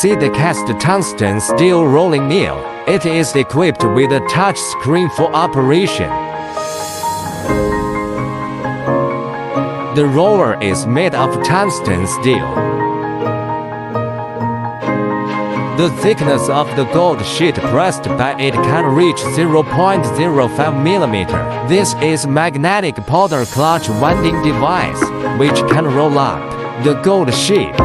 CDOCAST tungsten steel rolling mill. It is equipped with a touch screen for operation. The roller is made of tungsten steel. The thickness of the gold sheet pressed by it can reach 0.05 mm. This is magnetic powder clutch winding device, which can roll up the gold sheet.